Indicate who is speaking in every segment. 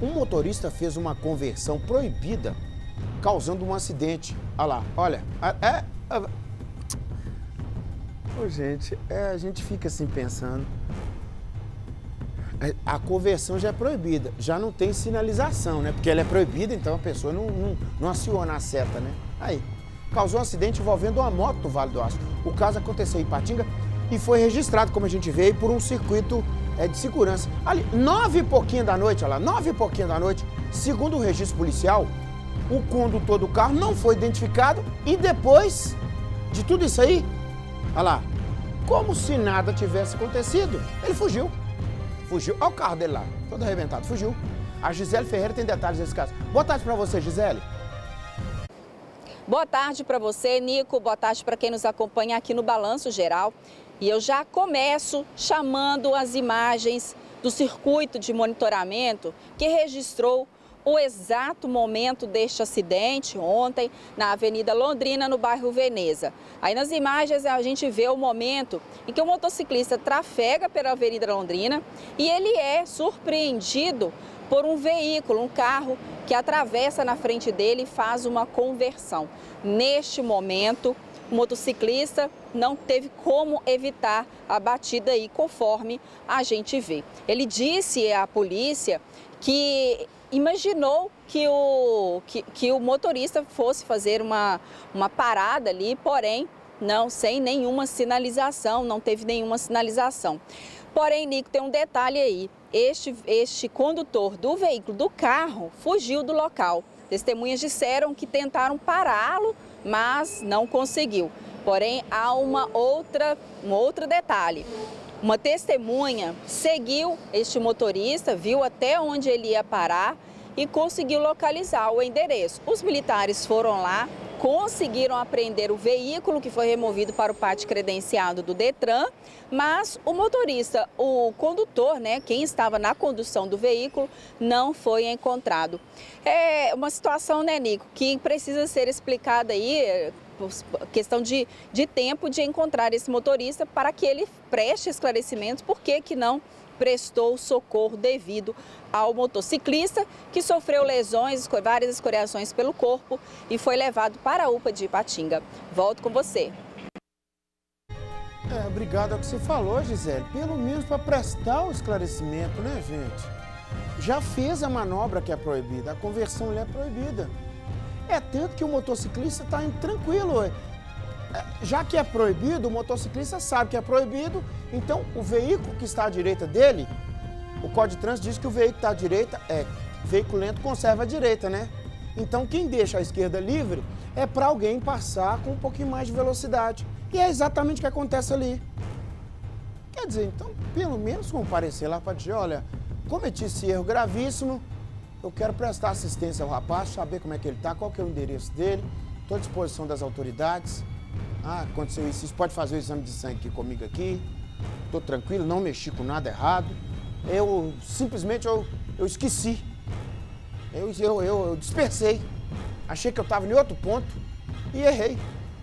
Speaker 1: Um motorista fez uma conversão proibida, causando um acidente. Olha lá, olha. É. é, é... Ô, gente, é, a gente fica assim pensando. É, A conversão já é proibida, já não tem sinalização, né? Porque ela é proibida, então a pessoa não, não, não aciona a seta, né? Aí, causou um acidente envolvendo uma moto no Vale do Aço. O caso aconteceu em Patinga e foi registrado, como a gente aí, por um circuito é, de segurança. Ali, nove e pouquinho da noite, olha lá, nove e pouquinho da noite, segundo o registro policial, o condutor do carro não foi identificado e depois de tudo isso aí, olha lá, como se nada tivesse acontecido, ele fugiu. Fugiu. Olha o carro dele lá, todo arrebentado, fugiu. A Gisele Ferreira tem detalhes desse caso. Boa tarde para você, Gisele.
Speaker 2: Boa tarde para você, Nico. Boa tarde para quem nos acompanha aqui no Balanço Geral. E eu já começo chamando as imagens do circuito de monitoramento que registrou o exato momento deste acidente ontem na Avenida Londrina, no bairro Veneza. Aí nas imagens a gente vê o momento em que o motociclista trafega pela Avenida Londrina e ele é surpreendido por um veículo, um carro que atravessa na frente dele e faz uma conversão. Neste momento, o motociclista não teve como evitar a batida aí, conforme a gente vê. Ele disse à polícia que imaginou que o, que, que o motorista fosse fazer uma, uma parada ali, porém, não, sem nenhuma sinalização, não teve nenhuma sinalização. Porém, Nico, tem um detalhe aí. Este, este condutor do veículo, do carro, fugiu do local. Testemunhas disseram que tentaram pará-lo, mas não conseguiu. Porém, há uma outra, um outro detalhe. Uma testemunha seguiu este motorista, viu até onde ele ia parar e conseguiu localizar o endereço. Os militares foram lá, conseguiram apreender o veículo que foi removido para o pátio credenciado do Detran, mas o motorista, o condutor, né, quem estava na condução do veículo, não foi encontrado. É uma situação, né, Nico, que precisa ser explicada aí questão de, de tempo de encontrar esse motorista para que ele preste esclarecimentos por que, que não prestou socorro devido ao motociclista que sofreu lesões, várias escoriações pelo corpo e foi levado para a UPA de Ipatinga. Volto com você.
Speaker 1: É, obrigado ao que você falou, Gisele. Pelo menos para prestar o esclarecimento, né, gente? Já fez a manobra que é proibida, a conversão é proibida. É tanto que o motociclista está tranquilo. Já que é proibido, o motociclista sabe que é proibido, então o veículo que está à direita dele, o Código de Trânsito diz que o veículo que está à direita é veículo lento conserva a direita, né? Então quem deixa a esquerda livre é para alguém passar com um pouquinho mais de velocidade. E é exatamente o que acontece ali. Quer dizer, então, pelo menos comparecer lá para dizer, olha, cometi esse erro gravíssimo, eu quero prestar assistência ao rapaz, saber como é que ele está, qual que é o endereço dele, estou à disposição das autoridades. Ah, aconteceu isso, pode fazer o exame de sangue aqui comigo aqui, estou tranquilo, não mexi com nada errado. Eu simplesmente eu, eu esqueci. Eu, eu, eu, eu dispersei. Achei que eu estava em outro ponto e errei.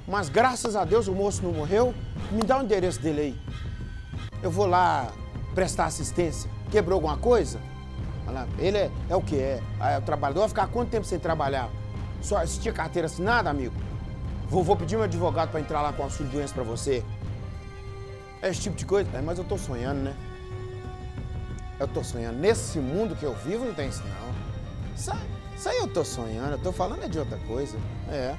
Speaker 1: Mas graças a Deus o moço não morreu. Me dá o endereço dele aí. Eu vou lá prestar assistência. Quebrou alguma coisa? Ele é, é o que? É, é o trabalhador. Vai ficar quanto tempo sem trabalhar? Só se tinha carteira assinada, amigo? Vou, vou pedir um advogado para entrar lá com auxílio doença para você. É esse tipo de coisa. É, mas eu tô sonhando, né? Eu tô sonhando. Nesse mundo que eu vivo não tem isso, não. Isso, aí- eu tô sonhando. Eu tô falando é de outra coisa. É.